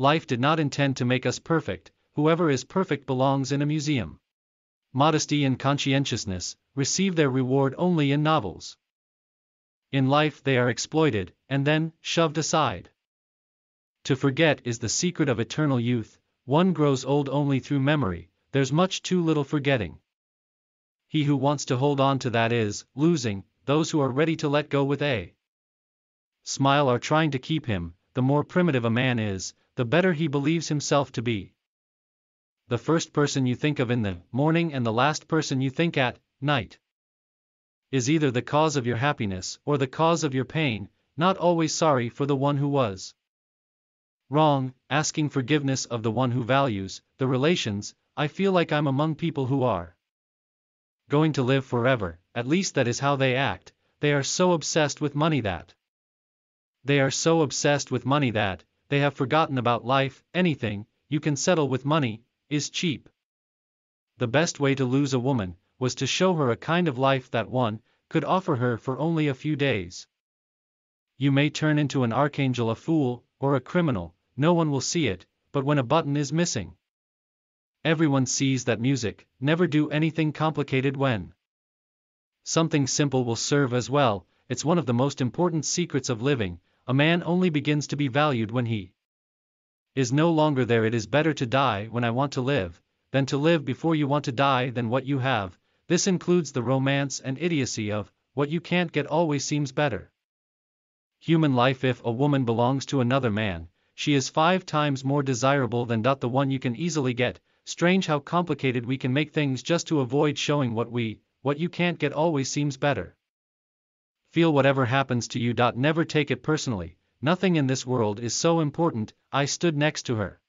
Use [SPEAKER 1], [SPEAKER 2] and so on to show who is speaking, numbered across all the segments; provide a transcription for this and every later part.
[SPEAKER 1] life did not intend to make us perfect, whoever is perfect belongs in a museum. Modesty and conscientiousness receive their reward only in novels. In life they are exploited, and then, shoved aside. To forget is the secret of eternal youth, one grows old only through memory, there's much too little forgetting. He who wants to hold on to that is, losing, those who are ready to let go with a smile are trying to keep him, the more primitive a man is, the better he believes himself to be. The first person you think of in the morning and the last person you think at night is either the cause of your happiness or the cause of your pain, not always sorry for the one who was wrong, asking forgiveness of the one who values the relations. I feel like I'm among people who are going to live forever, at least that is how they act, they are so obsessed with money that they are so obsessed with money that they have forgotten about life, anything you can settle with money is cheap. The best way to lose a woman was to show her a kind of life that one could offer her for only a few days. You may turn into an archangel, a fool, or a criminal, no one will see it, but when a button is missing, everyone sees that music, never do anything complicated when something simple will serve as well, it's one of the most important secrets of living, a man only begins to be valued when he is no longer there. It is better to die when I want to live, than to live before you want to die than what you have, this includes the romance and idiocy of, what you can't get always seems better. Human life If a woman belongs to another man, she is five times more desirable than the one you can easily get. Strange how complicated we can make things just to avoid showing what we, what you can't get always seems better. Feel whatever happens to you. Never take it personally, nothing in this world is so important. I stood next to her.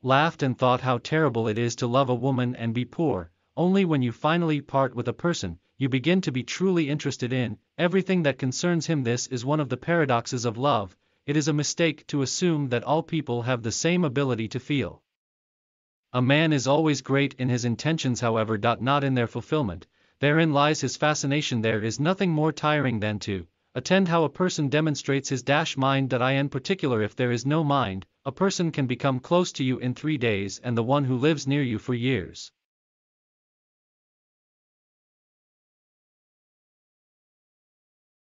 [SPEAKER 1] Laughed and thought how terrible it is to love a woman and be poor, only when you finally part with a person, you begin to be truly interested in everything that concerns him. This is one of the paradoxes of love, it is a mistake to assume that all people have the same ability to feel. A man is always great in his intentions, however, not in their fulfillment, therein lies his fascination. There is nothing more tiring than to attend how a person demonstrates his dash mind. That I in particular, if there is no mind, a person can become close to you in three days and the one who lives near you for years.